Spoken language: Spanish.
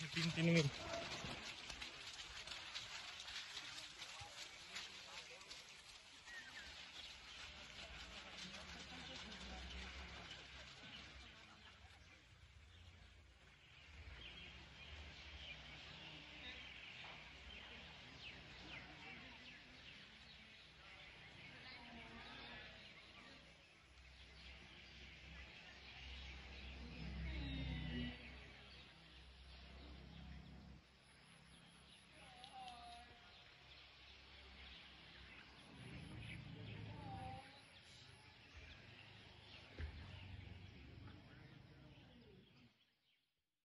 ese tiene,